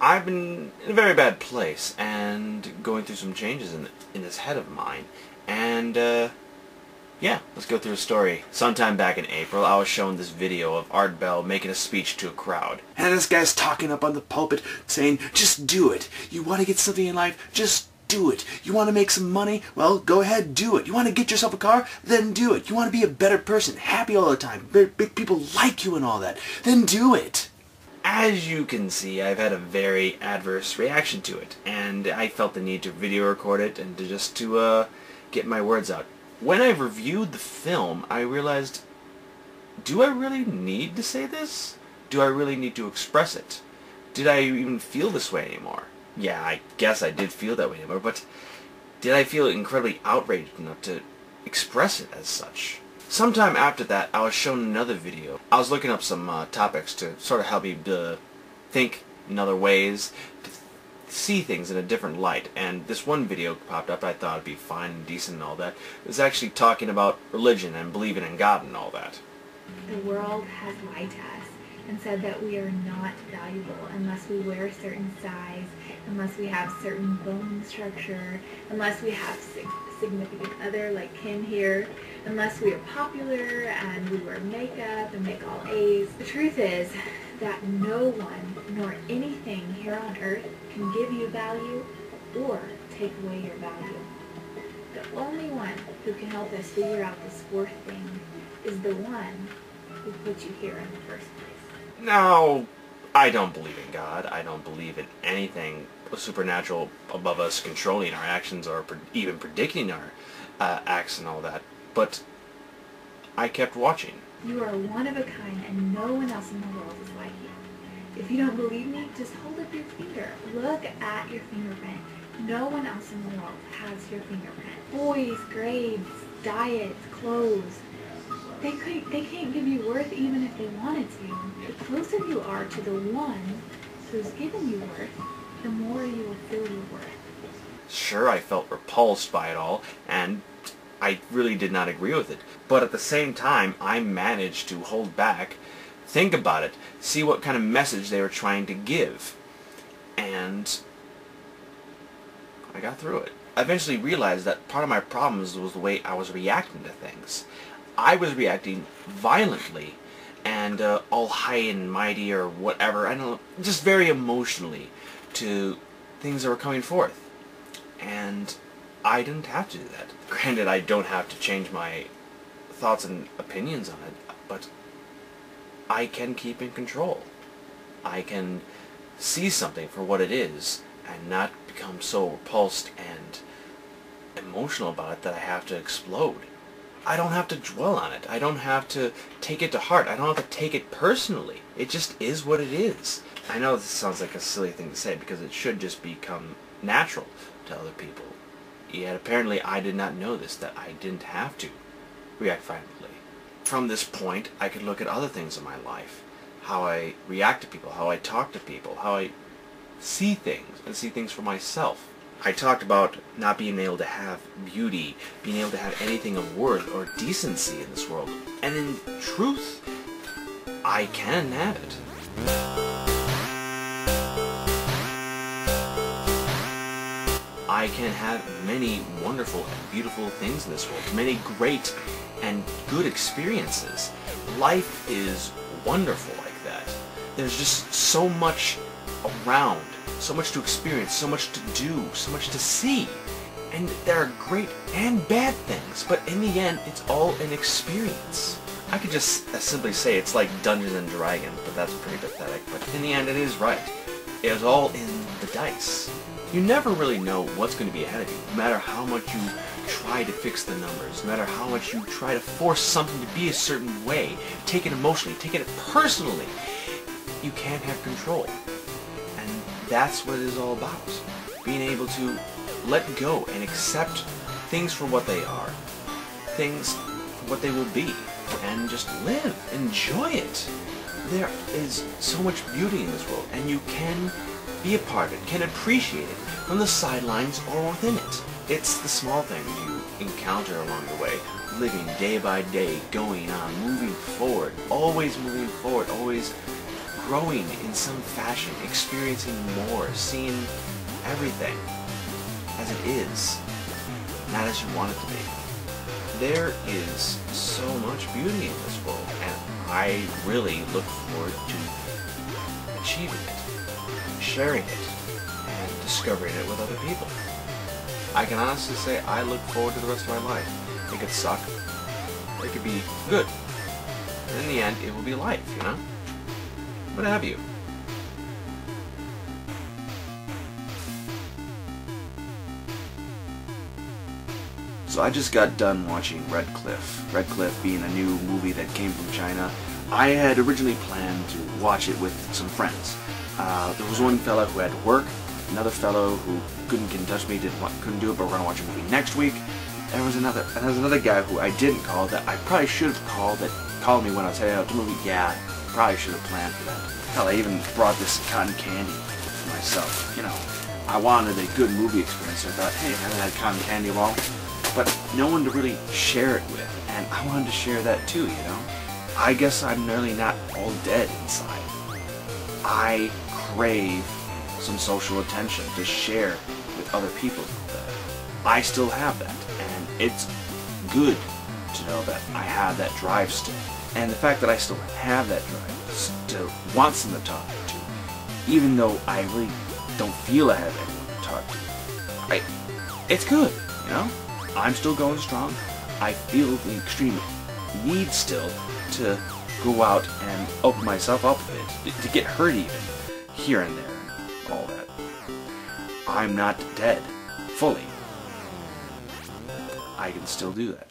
I've been in a very bad place and going through some changes in in this head of mine. And uh, yeah, let's go through a story. Sometime back in April, I was shown this video of Art Bell making a speech to a crowd. And this guy's talking up on the pulpit saying, just do it. You want to get something in life? Just do it. You want to make some money? Well, go ahead, do it. You want to get yourself a car? Then do it. You want to be a better person, happy all the time, big people like you and all that? Then do it. As you can see, I've had a very adverse reaction to it, and I felt the need to video record it and to just to uh, get my words out. When I reviewed the film, I realized, do I really need to say this? Do I really need to express it? Did I even feel this way anymore? Yeah, I guess I did feel that way anymore, but did I feel incredibly outraged enough to express it as such? Sometime after that, I was shown another video. I was looking up some uh, topics to sort of help me to think in other ways, to see things in a different light. And this one video popped up. I thought it'd be fine and decent and all that. It was actually talking about religion and believing in God and all that. The world has to us and said that we are not valuable unless we wear a certain size, unless we have certain bone structure, unless we have significant other like Kim here, unless we are popular and we wear makeup and make all A's. The truth is that no one nor anything here on earth can give you value or take away your value. The only one who can help us figure out this worth thing is the one who put you here in the first place. Now, I don't believe in God. I don't believe in anything supernatural above us controlling our actions or even predicting our uh, acts and all that. But I kept watching. You are one of a kind and no one else in the world is like you. If you don't believe me, just hold up your finger. Look at your fingerprint. No one else in the world has your fingerprint. Boys, grades, diets, clothes. They, could, they can't give you worth even if they wanted to. The closer you are to the one who's given you worth, the more you will feel your worth. Sure, I felt repulsed by it all, and I really did not agree with it. But at the same time, I managed to hold back, think about it, see what kind of message they were trying to give. And I got through it. I eventually realized that part of my problems was the way I was reacting to things. I was reacting violently and uh, all high and mighty or whatever, I don't know, just very emotionally to things that were coming forth. And I didn't have to do that. Granted, I don't have to change my thoughts and opinions on it, but I can keep in control. I can see something for what it is and not become so repulsed and emotional about it that I have to explode. I don't have to dwell on it. I don't have to take it to heart. I don't have to take it personally. It just is what it is. I know this sounds like a silly thing to say because it should just become natural to other people. Yet apparently I did not know this, that I didn't have to react violently. From this point, I could look at other things in my life. How I react to people, how I talk to people, how I see things, and see things for myself. I talked about not being able to have beauty, being able to have anything of worth or decency in this world. And in truth, I can have it. I can have many wonderful and beautiful things in this world, many great and good experiences. Life is wonderful like that. There's just so much around, so much to experience, so much to do, so much to see. And there are great and bad things, but in the end, it's all an experience. I could just simply say it's like Dungeons and Dragons, but that's pretty pathetic. But in the end, it is right. It is all in the dice. You never really know what's going to be ahead of you, no matter how much you try to fix the numbers, no matter how much you try to force something to be a certain way, take it emotionally, take it personally. You can't have control. That's what it is all about. Being able to let go and accept things for what they are, things what they will be, and just live, enjoy it. There is so much beauty in this world, and you can be a part of it, can appreciate it from the sidelines or within it. It's the small things you encounter along the way, living day by day, going on, moving forward, always moving forward, always growing in some fashion, experiencing more, seeing everything as it is, not as you want it to be. There is so much beauty in this world, and I really look forward to achieving it, sharing it, and discovering it with other people. I can honestly say I look forward to the rest of my life. It could suck, it could be good. In the end, it will be life, you know? What have you? So I just got done watching Red Cliff. Red Cliff being a new movie that came from China. I had originally planned to watch it with some friends. Uh, there was one fellow who had to work, another fellow who couldn't get in touch with me, didn't couldn't do it, but we're gonna watch a movie next week. There was another, and there was another guy who I didn't call that I probably should have called that called me when I was heading out to the movie. Yeah, probably should have planned for that. Hell, I even brought this cotton candy for myself. You know, I wanted a good movie experience. I thought, hey, I haven't had cotton candy a while, but no one to really share it with, and I wanted to share that too. You know, I guess I'm nearly not all dead inside. I crave some social attention to share with other people. I still have that, and it's good to know that I have that drive still. And the fact that I still have that drive, still want someone to talk to, even though I really don't feel I have anyone to talk to, it's good, you know? I'm still going strong. I feel the extreme need still to go out and open myself up a bit, to get hurt even, here and there, all that. I'm not dead, fully. I can still do that.